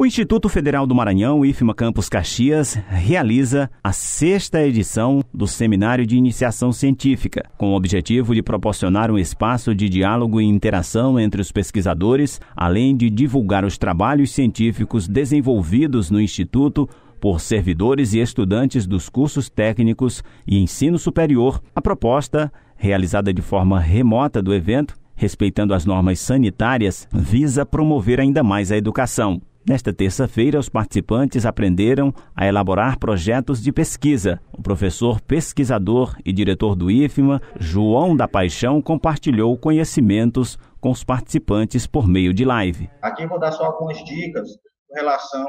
O Instituto Federal do Maranhão, IFMA Campus Caxias, realiza a sexta edição do Seminário de Iniciação Científica, com o objetivo de proporcionar um espaço de diálogo e interação entre os pesquisadores, além de divulgar os trabalhos científicos desenvolvidos no Instituto por servidores e estudantes dos cursos técnicos e ensino superior. A proposta, realizada de forma remota do evento, respeitando as normas sanitárias, visa promover ainda mais a educação. Nesta terça-feira, os participantes aprenderam a elaborar projetos de pesquisa. O professor pesquisador e diretor do IFMA, João da Paixão, compartilhou conhecimentos com os participantes por meio de live. Aqui vou dar só algumas dicas com relação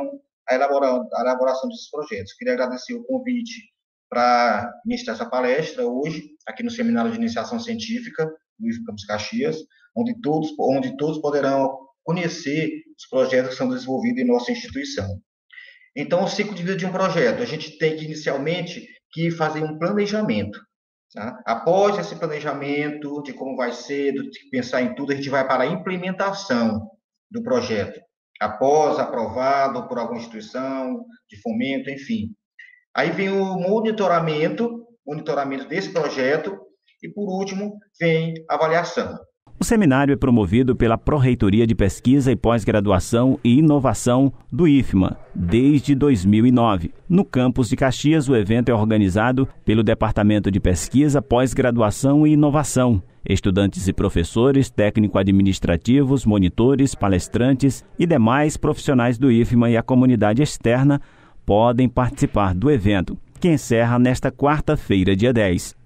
à elaboração desses projetos. Queria agradecer o convite para ministrar essa palestra hoje, aqui no Seminário de Iniciação Científica do IFMA Campos Caxias, onde todos, onde todos poderão conhecer os projetos que são desenvolvidos em nossa instituição. Então, o ciclo de vida de um projeto, a gente tem que, inicialmente, que fazer um planejamento. Tá? Após esse planejamento de como vai ser, de pensar em tudo, a gente vai para a implementação do projeto. Após aprovado por alguma instituição de fomento, enfim. Aí vem o monitoramento, monitoramento desse projeto, e por último, vem avaliação. O seminário é promovido pela Pró-Reitoria de Pesquisa e Pós-Graduação e Inovação do IFMA desde 2009. No campus de Caxias, o evento é organizado pelo Departamento de Pesquisa, Pós-Graduação e Inovação. Estudantes e professores, técnico-administrativos, monitores, palestrantes e demais profissionais do IFMA e a comunidade externa podem participar do evento, que encerra nesta quarta-feira, dia 10.